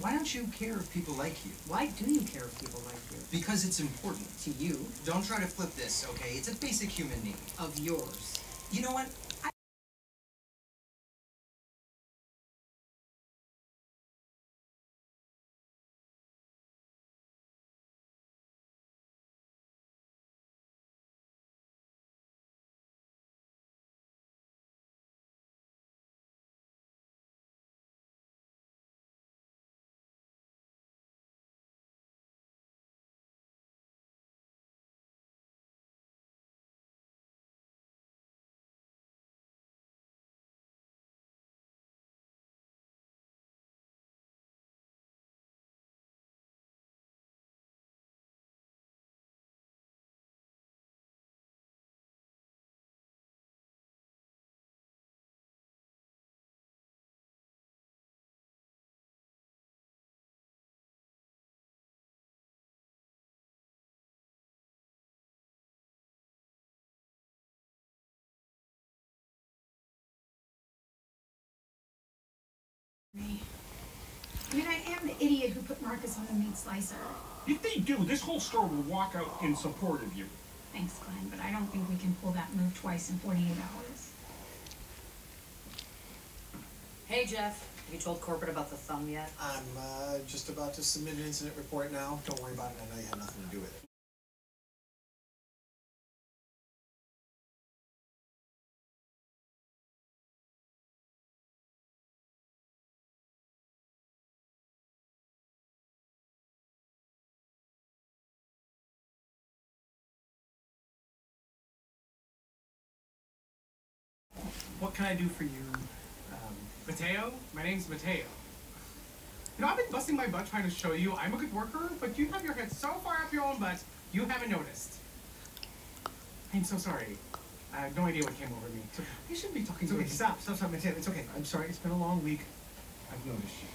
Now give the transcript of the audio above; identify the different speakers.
Speaker 1: Why don't you care if people like you?
Speaker 2: Why do you care if people like you?
Speaker 1: Because it's important.
Speaker 2: To you?
Speaker 1: Don't try to flip this, okay? It's a basic human need.
Speaker 2: Of yours.
Speaker 1: You know what? I
Speaker 3: mean, I am the idiot who put Marcus on the meat slicer.
Speaker 4: If they do, this whole store will walk out in support of you.
Speaker 3: Thanks, Glenn, but I don't think we can pull that move twice in 48 hours.
Speaker 5: Hey Jeff, have you told corporate about the thumb yet?
Speaker 6: I'm uh, just about to submit an incident report now. Don't worry about it. I know you had nothing to do with it.
Speaker 7: What can I do for you? Um, Mateo? My name's Mateo. You know, I've been busting my butt trying to show you I'm a good worker, but you have your head so far up your own butt, you haven't noticed. I'm so sorry. I have no idea what came over me. It's okay. I shouldn't be talking
Speaker 8: It's
Speaker 7: to
Speaker 8: okay,
Speaker 7: you.
Speaker 8: stop, stop, stop, Mateo. It's okay. I'm sorry. It's been a long week. I've noticed you.